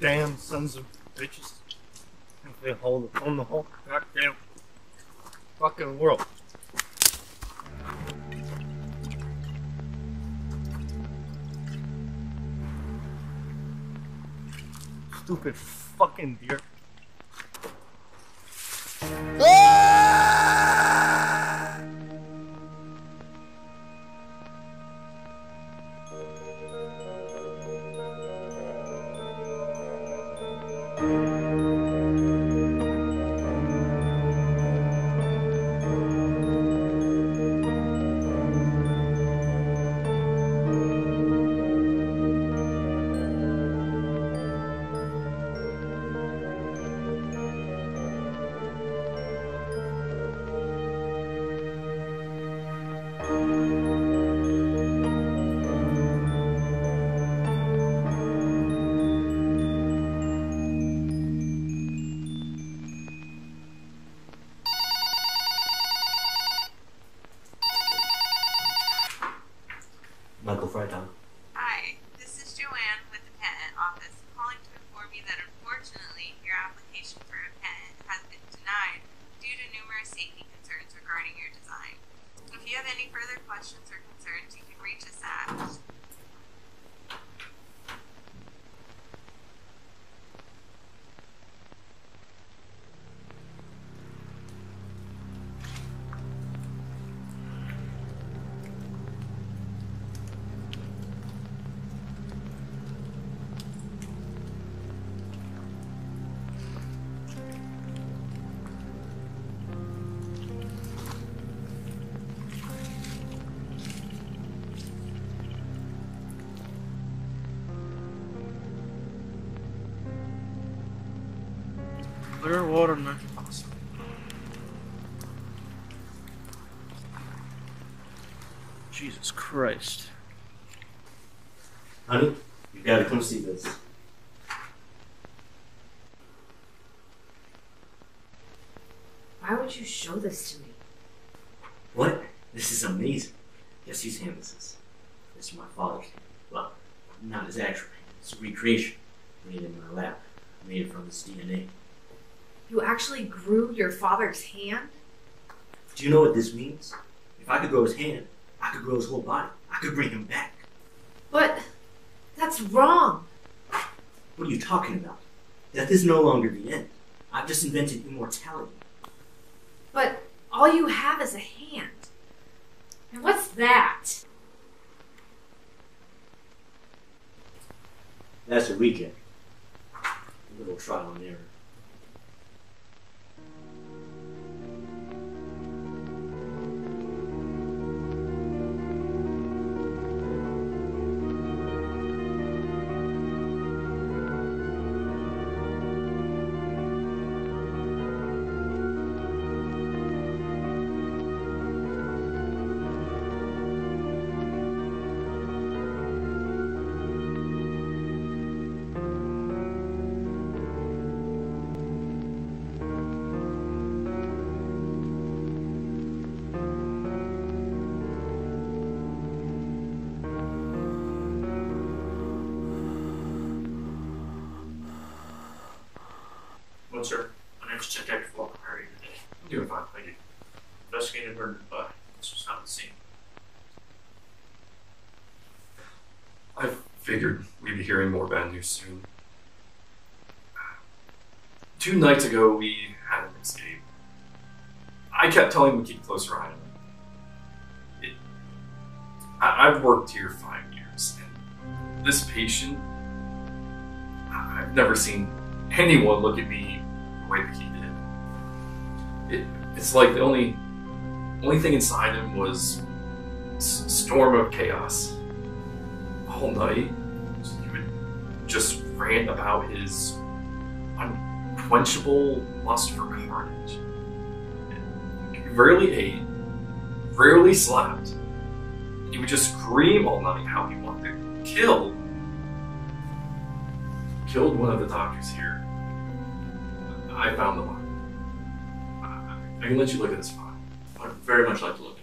damn sons of bitches. They hold on the whole goddamn fucking world. Stupid fucking deer. Ah! Questions or Clear water mental hospital. Jesus Christ. Honey, you gotta come see this. Why would you show this to me? What? This is amazing. Guess whose hand this is? This is my father's hand. Well, not his actual hand. It's a recreation. Made in my lab. Made it from his DNA. You actually grew your father's hand? Do you know what this means? If I could grow his hand, I could grow his whole body. I could bring him back. But that's wrong. What are you talking about? Death is no longer the end. I've just invented immortality. But all you have is a hand. And what's that? That's a reject. A little trial and error. Investigated murder by this was not the scene. I figured we'd be hearing more bad news soon. Two nights ago, we had an escape. I kept telling him to keep closer eye on him. I, I've worked here five years, and this patient, I've never seen anyone look at me the way that he did. It, it's like the only, only thing inside him was storm of chaos all night. He would just rant about his unquenchable lust for carnage. He rarely ate, rarely slept. He would just scream all night how he wanted to kill. Killed one of the doctors here. I found the. I, I can let you look at this file. Very much like to look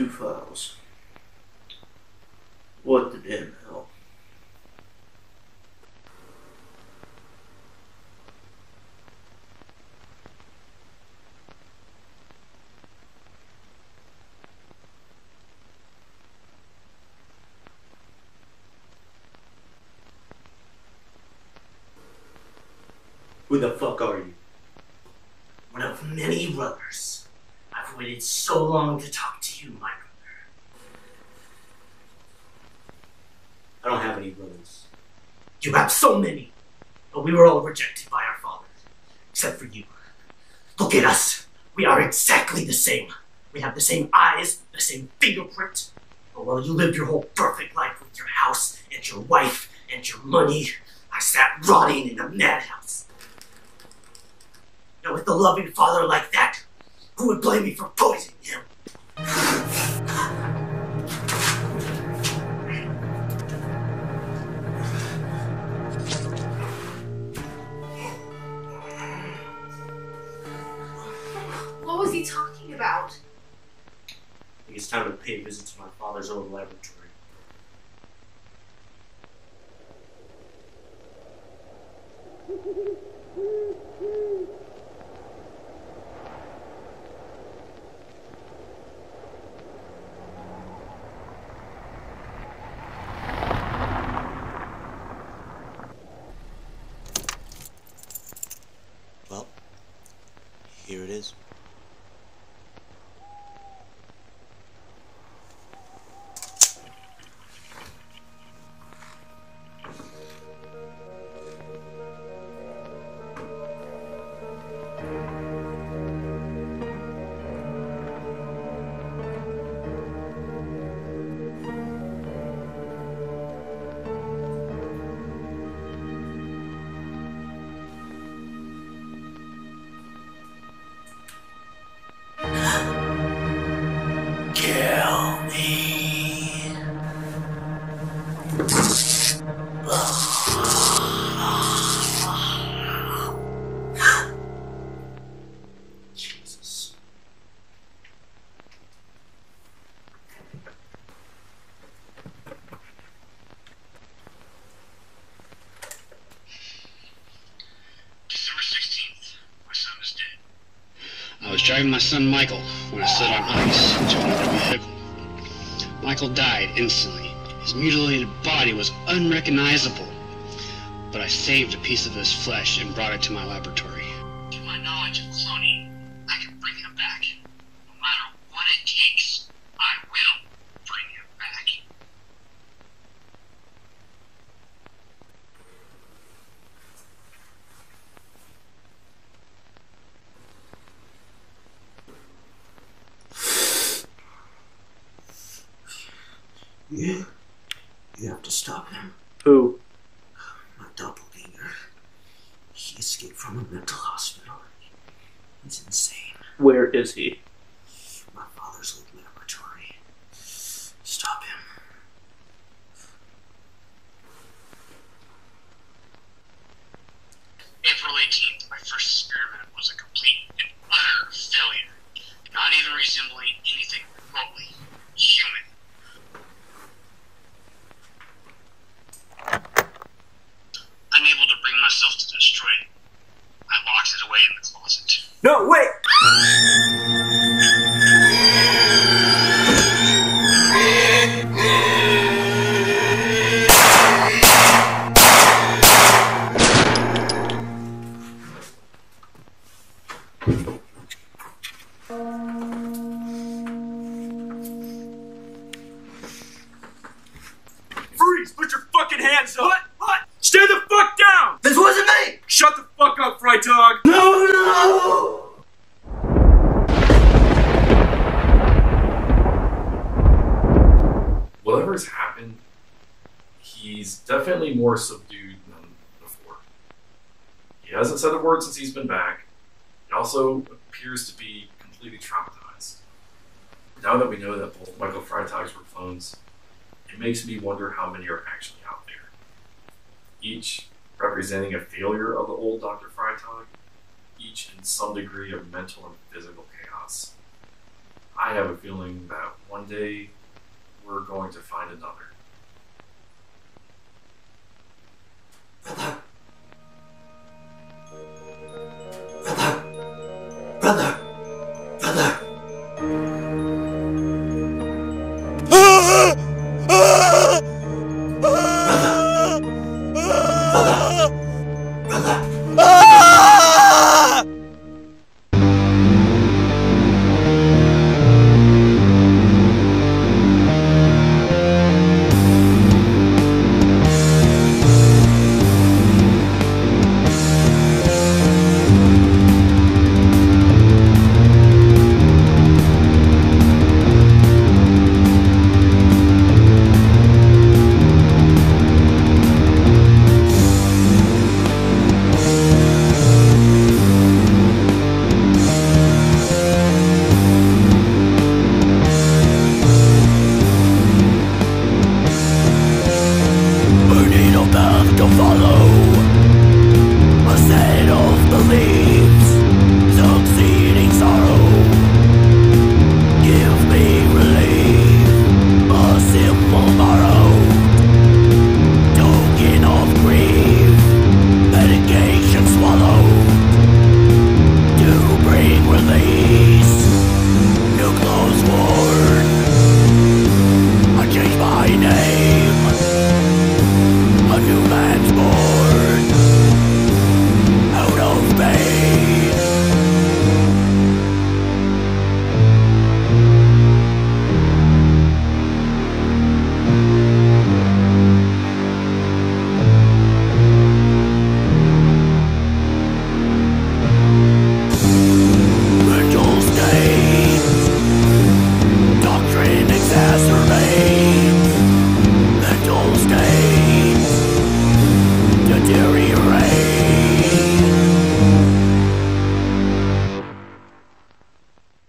Two files. What the damn hell? Who the fuck are you? One of many brothers. I've waited so long to talk to you, my brother. I don't have any brothers. You have so many, but we were all rejected by our fathers, except for you. Look at us. We are exactly the same. We have the same eyes, the same fingerprint. But while you lived your whole perfect life with your house and your wife and your money, I sat rotting in a madhouse. Now, with a loving father like that, who would blame me for poisoning him? Time to pay a visit to my father's old laboratory. Well, here it is. Was driving my son Michael when I slid on ice into another vehicle. Michael died instantly. His mutilated body was unrecognizable. But I saved a piece of his flesh and brought it to my laboratory. To my knowledge of cloning, I can bring him back. No matter what it takes, I will bring him back. You, you have to stop him. Who? My doppelganger. He escaped from a mental hospital. He's insane. Where is he? My father's old laboratory. Stop him. April 18th, my first experiment was a complete Freeze! Put your fucking hands up! What? What? Stay the fuck down! This wasn't me! Shut the fuck up, Freitag! No, no! Whatever's happened, he's definitely more subdued than before. He hasn't said a word since he's been back. He also appears to be completely traumatized. Now that we know that both Michael Freitags were clones, it makes me wonder how many are actually out there. Each representing a failure of the old Dr. Freitag, each in some degree of mental and physical chaos. I have a feeling that one day we're going to find another.